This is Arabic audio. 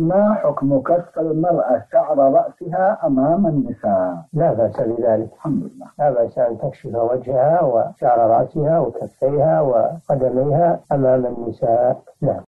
ما حكم كشف المرأة شعر رأسها أمام النساء؟ لا بأس بذلك. الحمد لله. لا بأس أن تكشف وجهها وشعر رأسها وكفيها وقدميها أمام النساء. نعم